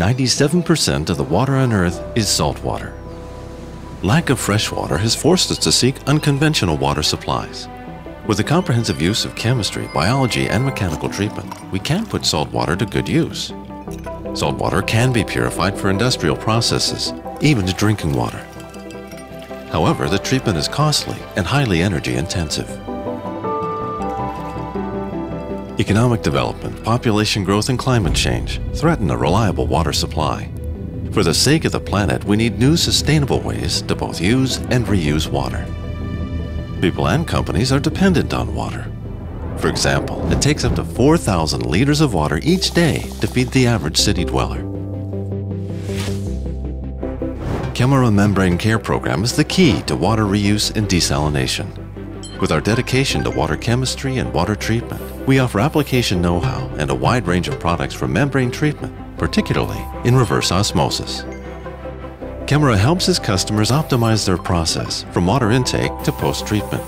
97% of the water on Earth is salt water. Lack of fresh water has forced us to seek unconventional water supplies. With the comprehensive use of chemistry, biology, and mechanical treatment, we can put salt water to good use. Salt water can be purified for industrial processes, even to drinking water. However, the treatment is costly and highly energy intensive. Economic development, population growth, and climate change threaten a reliable water supply. For the sake of the planet, we need new sustainable ways to both use and reuse water. People and companies are dependent on water. For example, it takes up to 4,000 liters of water each day to feed the average city dweller. Kemira Membrane Care Program is the key to water reuse and desalination. With our dedication to water chemistry and water treatment, we offer application know-how and a wide range of products for membrane treatment, particularly in reverse osmosis. Kemira helps its customers optimize their process from water intake to post-treatment.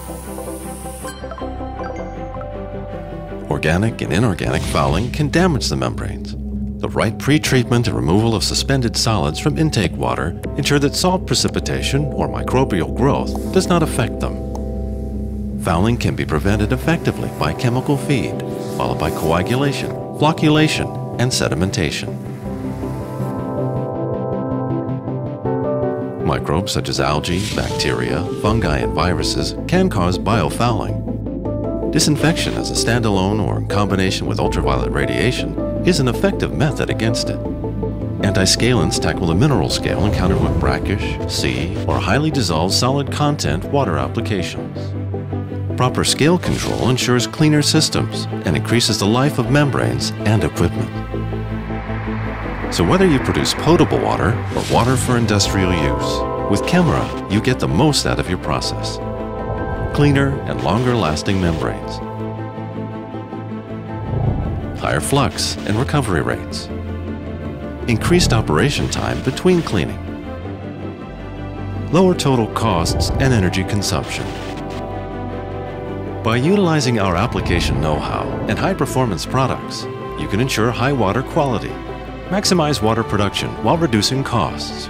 Organic and inorganic fouling can damage the membranes. The right pre-treatment and removal of suspended solids from intake water ensure that salt precipitation or microbial growth does not affect them. Fouling can be prevented effectively by chemical feed, followed by coagulation, flocculation, and sedimentation. Microbes such as algae, bacteria, fungi, and viruses can cause biofouling. Disinfection as a standalone or in combination with ultraviolet radiation is an effective method against it. Antiscalants tackle the mineral scale encountered with brackish, sea, or highly dissolved solid content water applications. Proper scale control ensures cleaner systems and increases the life of membranes and equipment. So whether you produce potable water or water for industrial use, with Kemira you get the most out of your process. Cleaner and longer lasting membranes. Higher flux and recovery rates. Increased operation time between cleaning. Lower total costs and energy consumption. By utilizing our application know-how and high-performance products, you can ensure high water quality, maximize water production while reducing costs,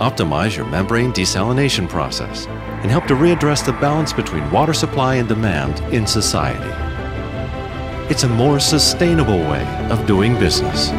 optimize your membrane desalination process, and help to readdress the balance between water supply and demand in society. It's a more sustainable way of doing business.